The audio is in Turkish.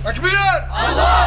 المقادير عرفناها تكبير الله أكبر